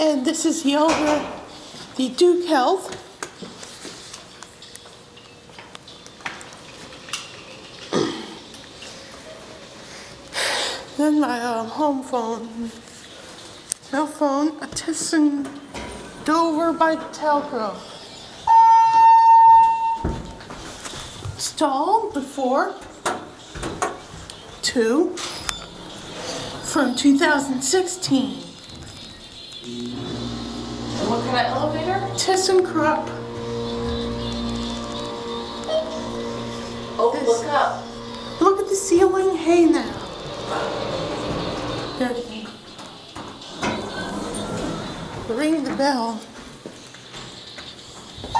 And this is the the Duke Health. Then my um, home phone. Cell phone, a Thyssen Dover by Telco. Installed before. Two. From 2016. And what kind of elevator? ThyssenKrupp. Oh, This- look up. Look at the ceiling. Hey now. There you go. Ring the bell. That's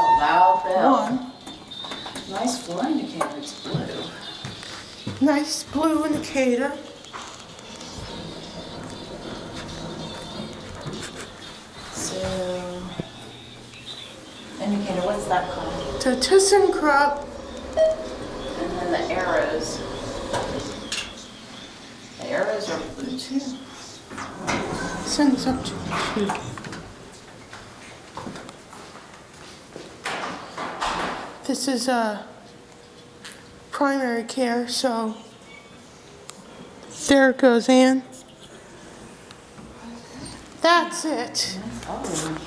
a loud bell. One. Nice floor indicator, it's blue. Nice blue indicator. Indicator, what's that called? To ThyssenKrupp. And then the arrows. The arrows are blue too. Sends up to. This is uh, primary care, so there it goes Anne. That's it. Oh,